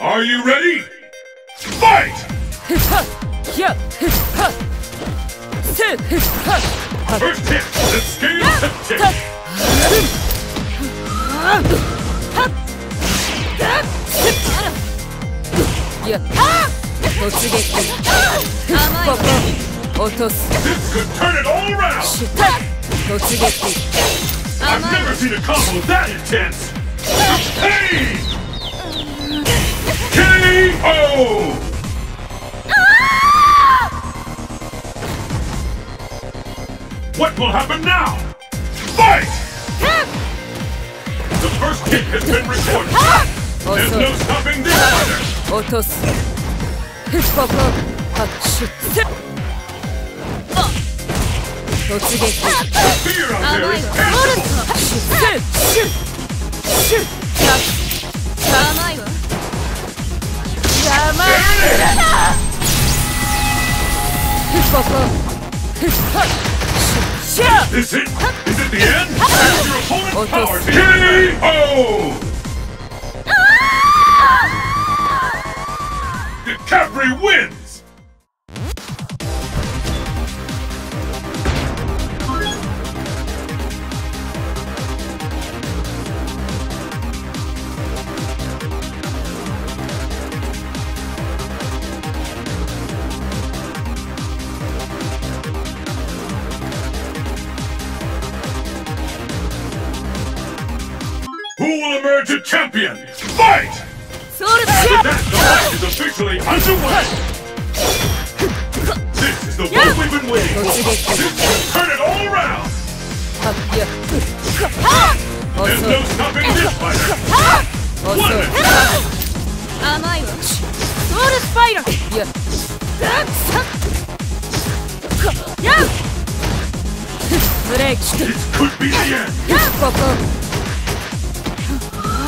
Are you ready? Fight! First hit, the scale This could turn it all around! I've never seen a combo that intense! Hey! Boom! Ah! What will happen now? Fight! Ah! The first kick has been recorded. Ah! There's no stopping this ah! fighter. Otos. Hitspoku. Hatshutsu. Ah, Fear out there is ah! Is it? Is it the end? Has your opponent's power KO! Ah! Decapre wins! Who will emerge a champion? Fight! The dance of is officially underway! This is the one we've been waiting for! This will turn it all around! There's no stopping this fighter! One Am I lost? Soul Spiral! Yeah! This could be the end!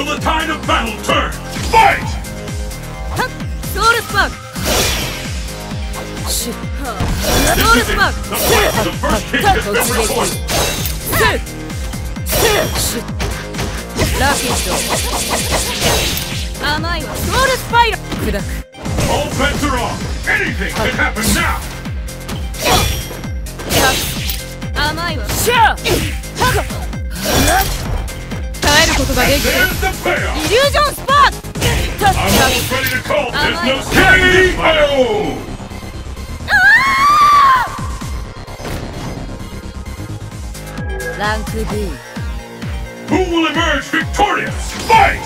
Will the tide of battle turn? Fight! Swordsbug! Swordsbug! The blast of the first king has been reported! Lucky shot! Amai wa Sword Spider! Kudak! All bets are off! Anything can happen now! Amai wa Sure! ことができるイリュージョンスパークちょっと甘い KO! ランク D Who will emerge victorious? Fight!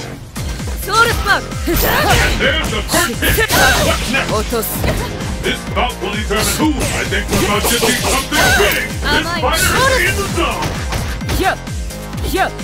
Soul Spark! And there's the first hit! What's next? This bout will determine who I think we're about to see something big! This fighter is in the zone! Yup. Yup.